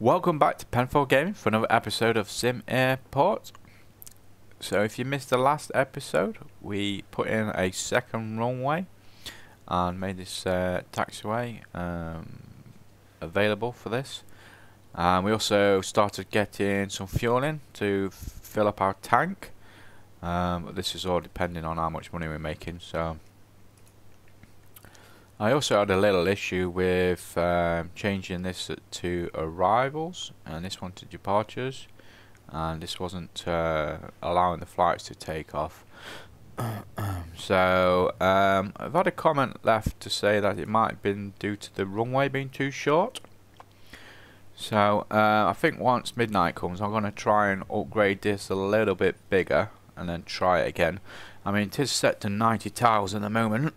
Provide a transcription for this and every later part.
Welcome back to Penfold Gaming for another episode of Sim Airport. So if you missed the last episode, we put in a second runway and made this uh, taxiway um, available for this. Um, we also started getting some fuel in to fill up our tank. Um, this is all depending on how much money we're making. So I also had a little issue with um, changing this to arrivals and this one to departures and this wasn't uh, allowing the flights to take off. So um, I've had a comment left to say that it might have been due to the runway being too short. So uh, I think once midnight comes I'm going to try and upgrade this a little bit bigger and then try it again. I mean it is set to 90 tiles at the moment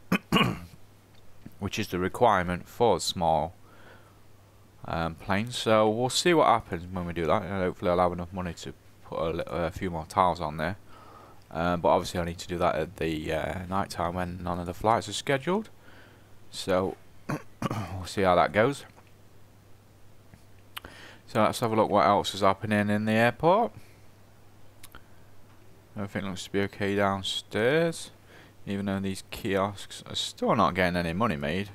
which is the requirement for small um, planes. So we'll see what happens when we do that. And hopefully I'll have enough money to put a, a few more tiles on there. Um, but obviously I need to do that at the uh, night time when none of the flights are scheduled. So we'll see how that goes. So let's have a look what else is happening in the airport. Everything looks to be okay downstairs even though these kiosks are still not getting any money made.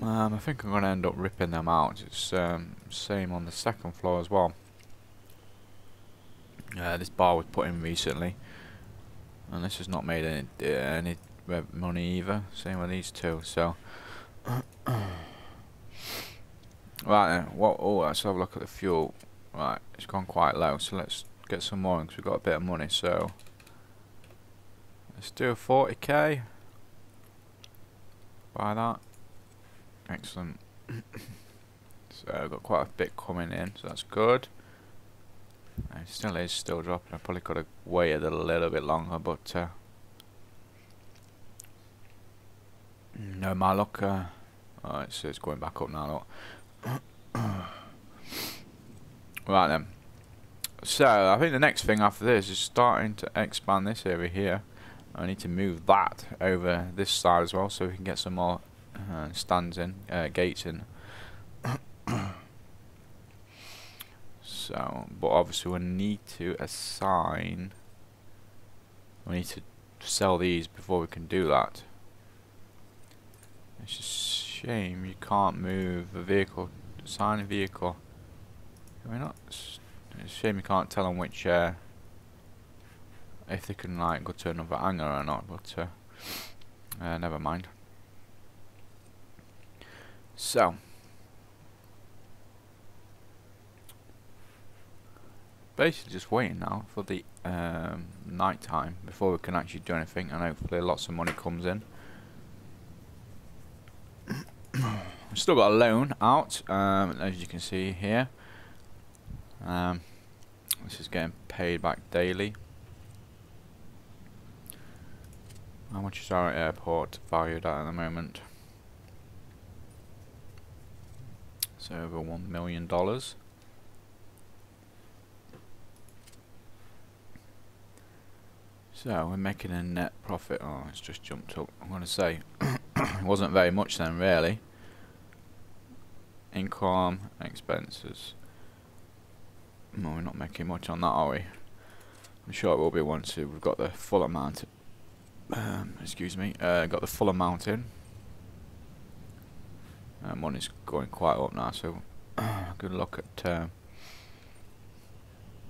Um, I think I'm going to end up ripping them out. It's um, same on the second floor as well. Uh, this bar was put in recently, and this has not made any uh, any money either. Same with these two. So, right then, what? Oh, let's have a look at the fuel. Right, it's gone quite low. So let's get some more because we've got a bit of money. So. Let's do a 40k. Buy that. Excellent. so I've got quite a bit coming in, so that's good. It still is still dropping. I probably could have waited a little bit longer, but uh, no, my luck. Uh, oh, it's, it's going back up now. right then. So I think the next thing after this is starting to expand this area here. I need to move that over this side as well so we can get some more uh, stands in, uh, gates in. so, but obviously we need to assign, we need to sell these before we can do that. It's a shame you can't move a vehicle, assign a vehicle. Can we not? It's a shame you can't tell on which uh, if they can like go to another hangar or not, but uh, uh, never mind. So, basically just waiting now for the um, night time before we can actually do anything, and hopefully lots of money comes in. Still got a loan out, um, as you can see here. Um, this is getting paid back daily. How much is our airport valued at at the moment? It's over one million dollars. So we're making a net profit. Oh, it's just jumped up. I'm going to say it wasn't very much then, really. Income, expenses. No, we're not making much on that, are we? I'm sure it will be once we've got the full amount um, excuse me, uh, got the full amount in. Um, one is going quite up now, so good luck at uh,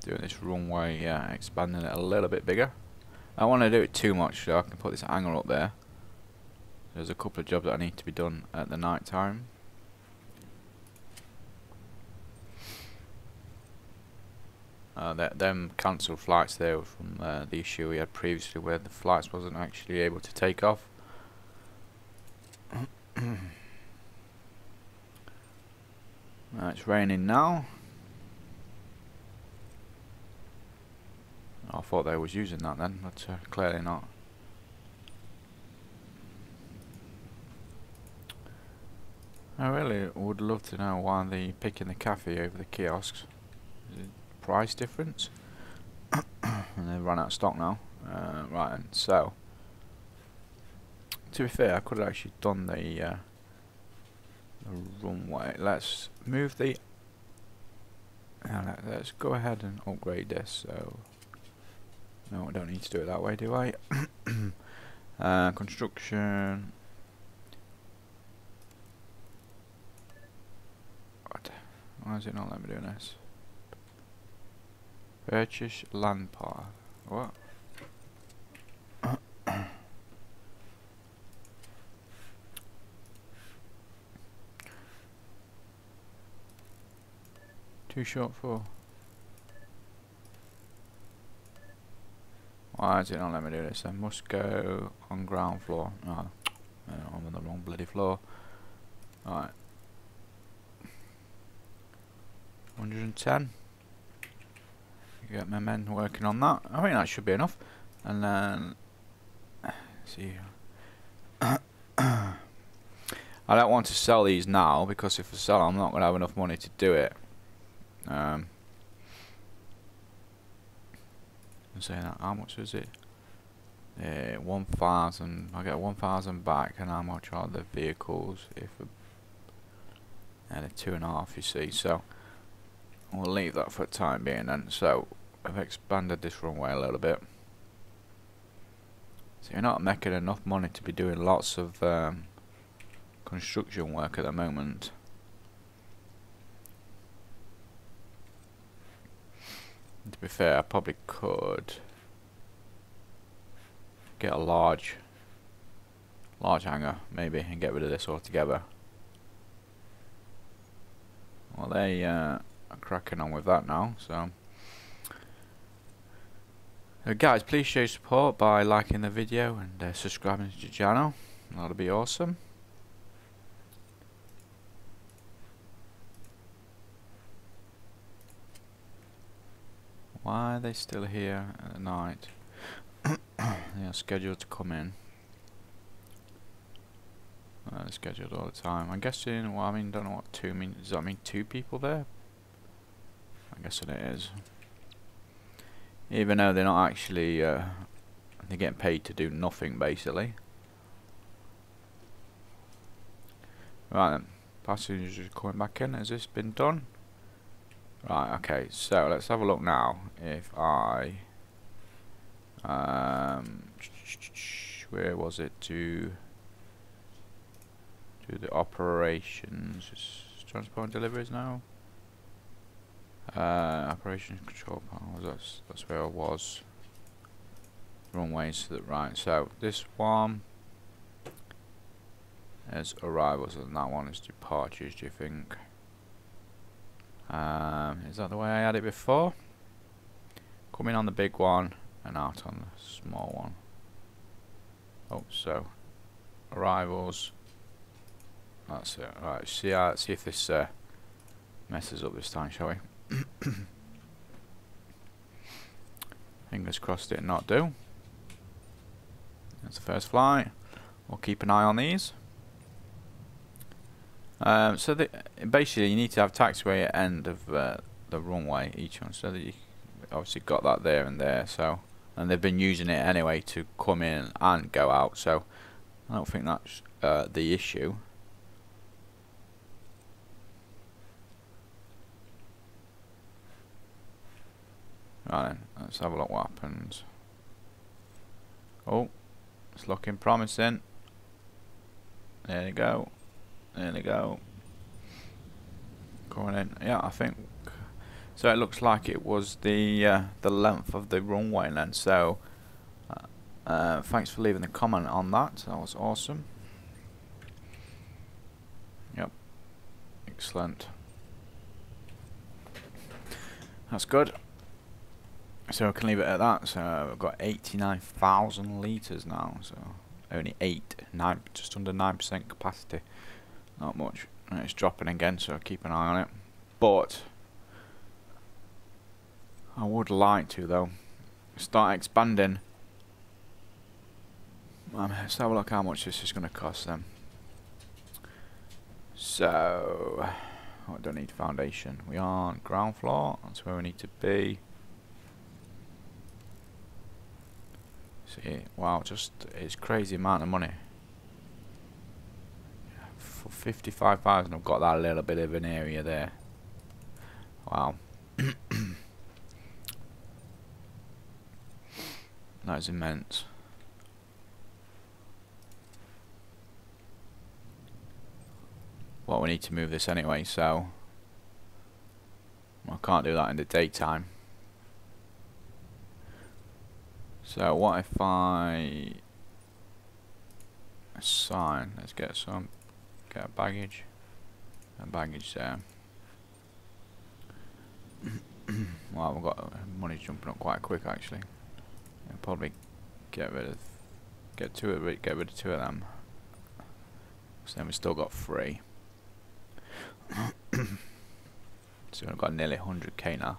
doing this runway, yeah, expanding it a little bit bigger. I don't want to do it too much, so I can put this angle up there. There's a couple of jobs that I need to be done at the night time. Uh, that, them cancelled flights there from uh, the issue we had previously where the flights wasn't actually able to take off. uh, it's raining now. I thought they was using that then, but uh, clearly not. I really would love to know why they're picking the cafe over the kiosks price difference. and they've run out of stock now. Uh, right, and so to be fair, I could have actually done the, uh, the runway. Let's move the... Uh, let, let's go ahead and upgrade this. So, no, I don't need to do it that way, do I? uh, construction. What? Why is it not letting me do this? Purchase land path. What? Too short for. Why is it not let me do this? I must go on ground floor. Ah, no, I'm on the wrong bloody floor. Alright. 110. Get my men working on that. I think that should be enough. And then, see. I don't want to sell these now because if I sell I'm not going to have enough money to do it. Um, I'm saying that, how much is it? Yeah, 1,000. I get 1,000 back, and how much are the vehicles? If and a two and a half, you see. So we'll leave that for the time being. Then, so I've expanded this runway a little bit. So you're not making enough money to be doing lots of um, construction work at the moment. to be fair, I probably could get a large, large hangar maybe and get rid of this altogether. Well, they uh, are cracking on with that now, so. Uh, guys, please show your support by liking the video and uh, subscribing to the channel. That'll be awesome. Why are they still here at night? they are scheduled to come in. Uh, they're scheduled all the time. I'm guessing, well, I mean, don't know what two means. Does that mean two people there? I'm guessing it is. Even though they're not actually, uh, they're getting paid to do nothing, basically. Right then, passengers coming back in. Has this been done? Right, okay, so let's have a look now. If I... Um, where was it? To... Do the operations... Transport deliveries now? Uh, operations control panel, that's, that's where I was. Runways to the right. So, this one is arrivals and that one is departures, do you think? Um, is that the way I had it before? Coming on the big one and out on the small one. Oh, so arrivals. That's it. Right, see how, see if this uh, messes up this time, shall we? Fingers crossed it not do. That's the first flight. We'll keep an eye on these. Um, so the, basically, you need to have taxiway at end of uh, the runway each one, so that you obviously got that there and there. So, and they've been using it anyway to come in and go out. So, I don't think that's uh, the issue. Right then, let's have a look what happens. Oh, it's looking promising. There you go. There we go. Going in. Yeah, I think so. It looks like it was the uh, the length of the runway then. So, uh, uh, thanks for leaving the comment on that. That was awesome. Yep. Excellent. That's good. So I can leave it at that. So I've got 89,000 litres now. So only 8, 9, just under 9% capacity. Not much. And it's dropping again, so keep an eye on it. But I would like to though start expanding. Um, let's have a look how much this is going to cost them. So, oh, I don't need foundation. We are on ground floor. That's where we need to be. See, wow, just it's crazy amount of money. for 55,000 I've got that little bit of an area there. Wow. that is immense. Well, we need to move this anyway, so I can't do that in the daytime. So what if I assign, let's get some, get a baggage, a baggage there. well, we've got uh, money jumping up quite quick actually. I'll probably get rid of, get two of it, get rid of two of them. So then we still got three. so we've got nearly 100k now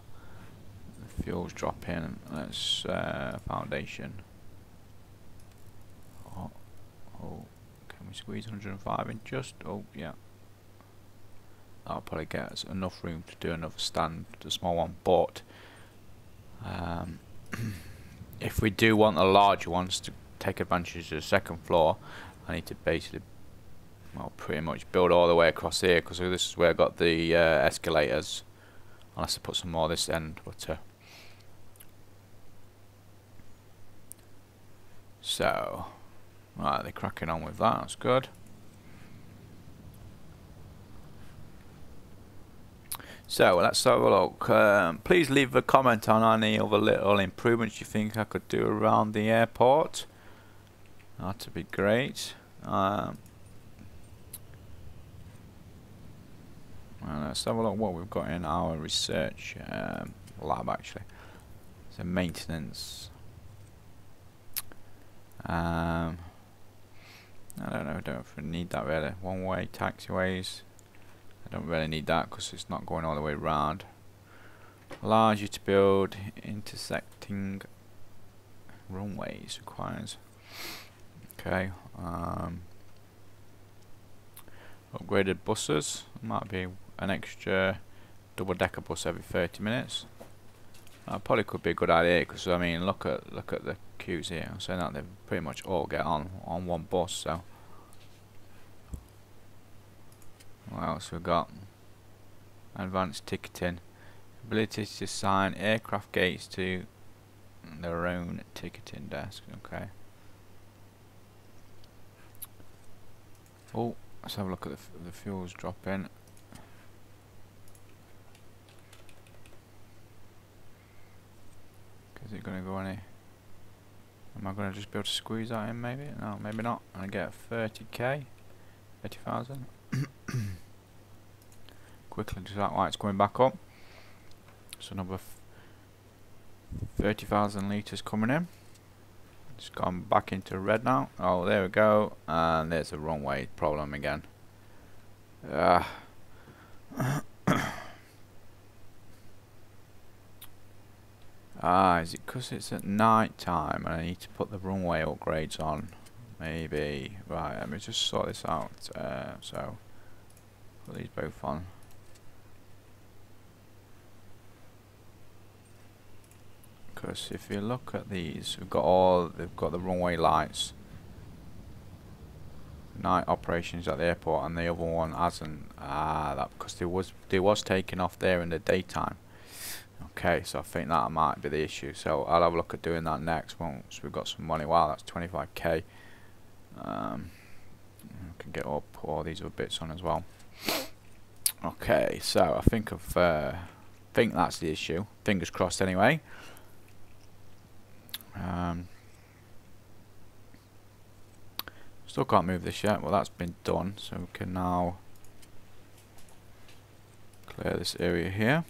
fuels drop in. Let's uh, foundation. Oh, oh, can we squeeze 105 in just? Oh, yeah. That'll probably get us enough room to do another stand, the small one. But um, if we do want the larger ones to take advantage of the second floor, I need to basically, well, pretty much build all the way across here because this is where I got the uh, escalators. Unless I put some more this end, but uh, So, right, they're cracking on with that, that's good. So, let's have a look. Um, please leave a comment on any other little improvements you think I could do around the airport. That'd be great. Um, well, let's have a look what we've got in our research um, lab actually. So maintenance um, I don't know, I don't need that really. One way taxiways, I don't really need that because it's not going all the way around. Allows you to build intersecting runways requires. Okay. Um, upgraded buses might be an extra double decker bus every 30 minutes. That probably could be a good idea because I mean look at look at the queues here. I'm saying that they pretty much all get on on one bus. So what else we got? Advanced ticketing, ability to assign aircraft gates to their own ticketing desk. Okay. Oh, let's have a look at the, the fuels drop Is it going to go any? Am I going to just be able to squeeze that in maybe? No, maybe not. I get 30k, 30,000. Quickly do that light's going back up. So another 30,000 litres coming in. It's gone back into red now. Oh, there we go. And there's a runway problem again. Uh, Ah, is it because it's at night time and I need to put the runway upgrades on? Maybe. Right, let me just sort this out. Uh, so, put these both on. Because if you look at these, we've got all, they've got the runway lights. Night operations at the airport and the other one hasn't. Ah, that because there was, there was taken off there in the daytime. Okay, so I think that might be the issue. So I'll have a look at doing that next once we've got some money. Wow, that's 25k. Um, can get up all these other bits on as well. Okay, so I think I've uh, think that's the issue. Fingers crossed, anyway. Um, still can't move this yet. Well, that's been done, so we can now clear this area here.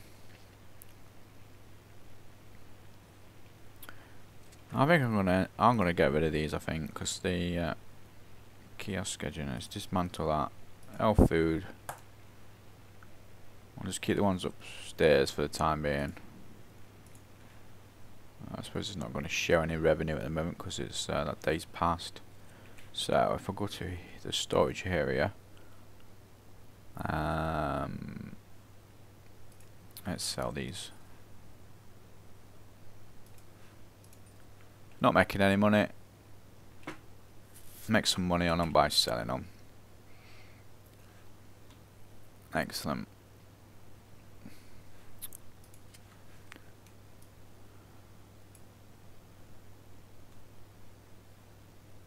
I think I'm gonna I'm gonna get rid of these. I think because the uh, kiosk scheduling let's dismantle that. Health food. I'll just keep the ones upstairs for the time being. I suppose it's not going to show any revenue at the moment because it's uh, that day's past. So if I go to the storage area, um, let's sell these. Not making any money. Make some money on them by selling them. Excellent.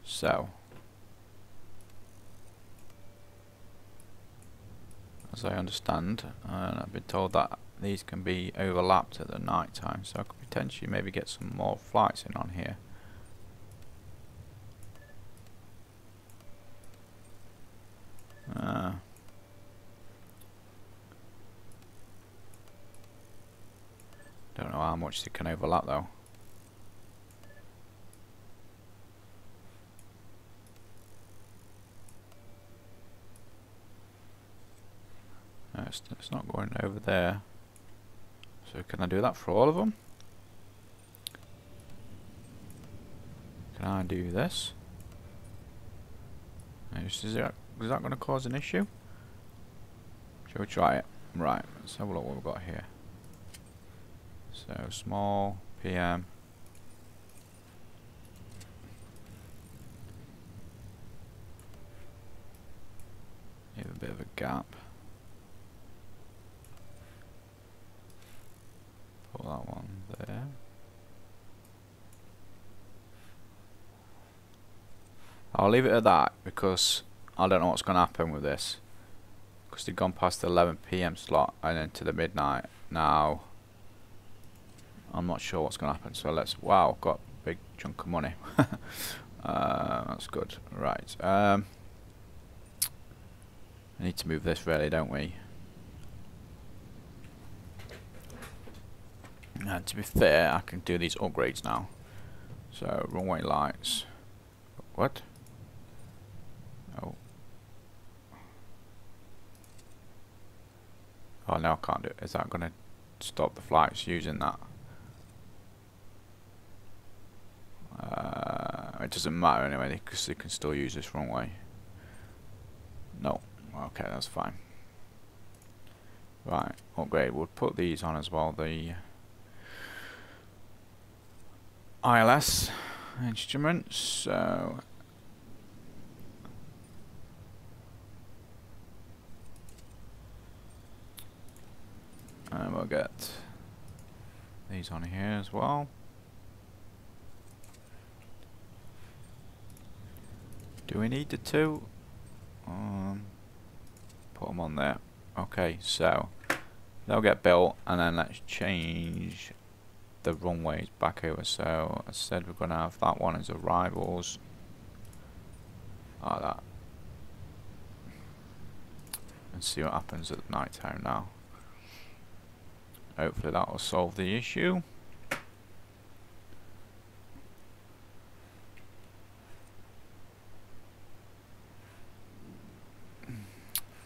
So, as I understand, and I've been told that these can be overlapped at the night time, so I could potentially maybe get some more flights in on here. Uh, don't know how much they can overlap though. It's not going over there. So can I do that for all of them? Can I do this? Is that, is that going to cause an issue? Shall we try it? Right, let's have a look what we've got here. So small PM. Have a bit of a gap. Put that one there. I'll leave it at that because I don't know what's going to happen with this. Because they've gone past the 11pm slot and into the midnight. Now, I'm not sure what's going to happen. So let's, wow, got a big chunk of money. uh, that's good. Right. Um, I need to move this really, don't we? To be fair, I can do these upgrades now. So, runway lights. What? Oh. Oh, no, I can't do it. Is that going to stop the flights using that? Uh, it doesn't matter anyway, because they can still use this runway. No. Okay, that's fine. Right, upgrade. We'll put these on as well. The ILS instruments. So and we'll get these on here as well. Do we need the two? Um, put them on there. Okay, so they'll get built, and then let's change the runways back over. So I said we're going to have that one as arrivals. Like that. And see what happens at night time now. Hopefully that will solve the issue.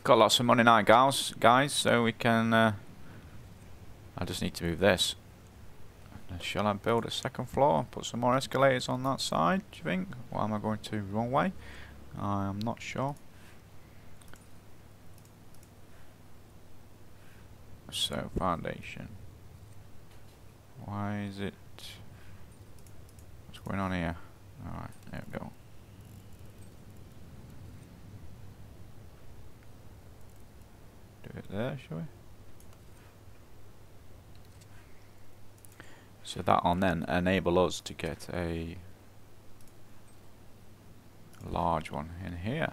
Got lots of money now, guys. Guys, so we can. Uh, I just need to move this. Shall I build a second floor and put some more escalators on that side, do you think? Or am I going to wrong way? I'm not sure. So, foundation. Why is it... What's going on here? Alright, there we go. Do it there, shall we? So that'll then enable us to get a large one in here.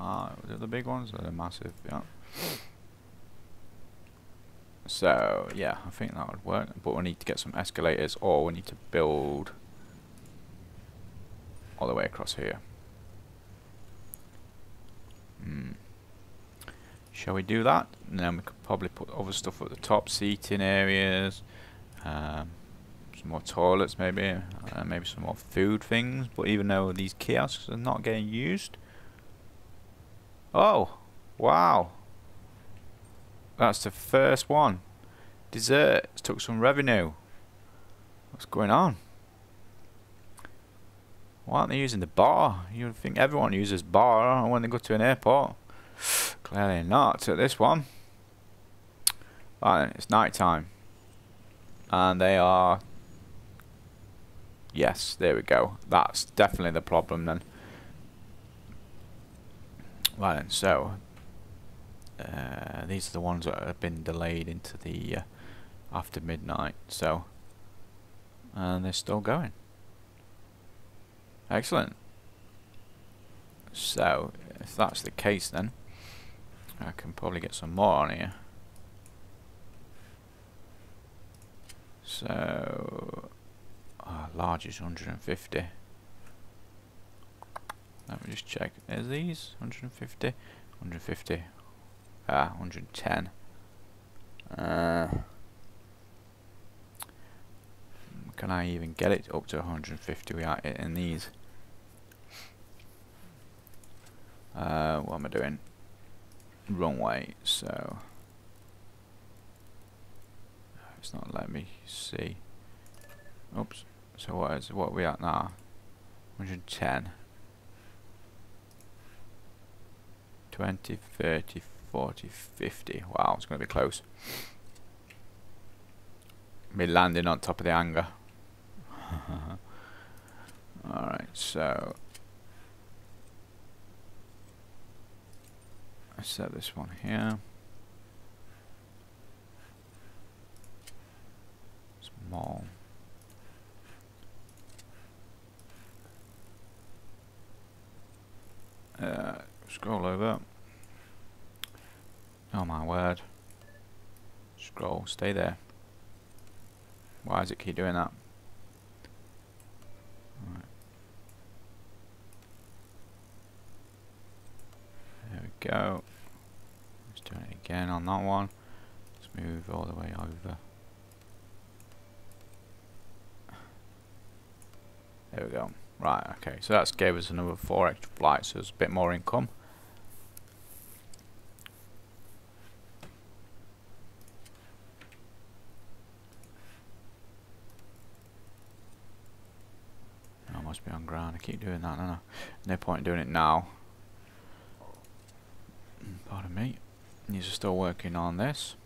Ah, the big ones? They're massive, yeah. So, yeah, I think that would work. But we need to get some escalators or we need to build all the way across here. Hmm. Shall we do that? And then we could probably put other stuff at the top, seating areas. Um, some more toilets maybe, uh, maybe some more food things, but even though these kiosks are not getting used. Oh, wow. That's the first one. Desserts took some revenue. What's going on? Why aren't they using the bar? You would think everyone uses bar when they go to an airport. Clearly not at this one. Right, it's night time. And they are Yes, there we go. That's definitely the problem then. Right then, so uh, these are the ones that have been delayed into the uh, after midnight so and they're still going excellent so if that's the case then I can probably get some more on here so uh, large is 150 let me just check. Is these 150 150 ah 110 uh, can I even get it up to 150 without in these? Uh, what am I doing? Wrong way so. It's not letting me see. Oops so what is what are we at now? 110 20 30 40 50 wow it's gonna be close. Me landing on top of the hangar alright so. I set this one here. Small. Uh, scroll over. Oh my word. Scroll, stay there. Why does it keep doing that? Right. There we go. Let's do it again on that one. Let's move all the way over. There we go. Right, okay, so that's gave us another four extra flights, so it's a bit more income. I ground, I keep doing that, no, no. No point in doing it now. Pardon me. He's still working on this.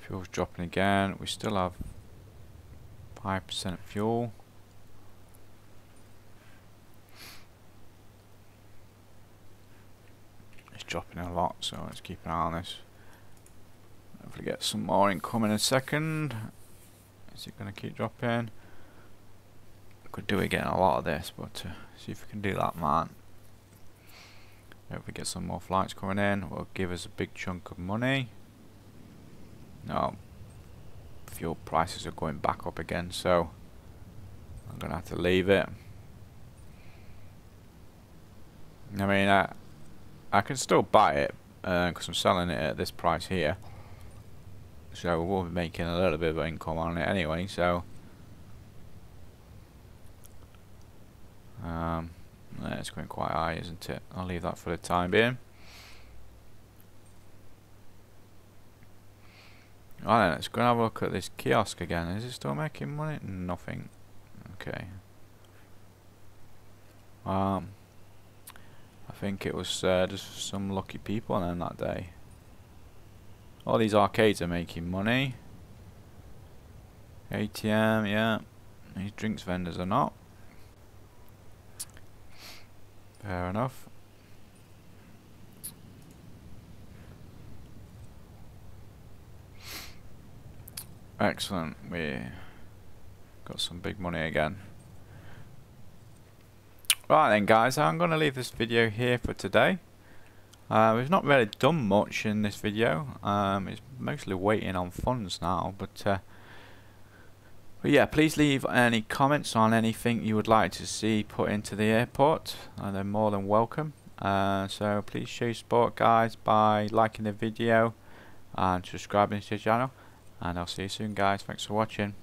Fuel's dropping again. We still have 5% fuel. It's dropping a lot, so let's keep an eye on this. Hopefully get some more income in a second. Is it going to keep dropping? could do again a lot of this, but uh, see if we can do that, man. If we get some more flights coming in, will give us a big chunk of money. No, fuel prices are going back up again, so I'm gonna have to leave it. I mean, I, I can still buy it because uh, I'm selling it at this price here. So we'll be making a little bit of income on it anyway. So Um, it's going quite high, isn't it? I'll leave that for the time being. Alright, let's go and have a look at this kiosk again. Is it still making money? Nothing. Okay. Um, I think it was uh, just some lucky people then that day. All these arcades are making money. ATM, yeah. These drinks vendors are not. Fair enough. Excellent. We got some big money again. Right then guys, I'm going to leave this video here for today. Uh, we've not really done much in this video. Um, it's mostly waiting on funds now, but uh, but yeah, please leave any comments on anything you would like to see put into the airport. Uh, they're more than welcome. Uh, so please show support guys by liking the video and subscribing to the channel. And I'll see you soon guys. Thanks for watching.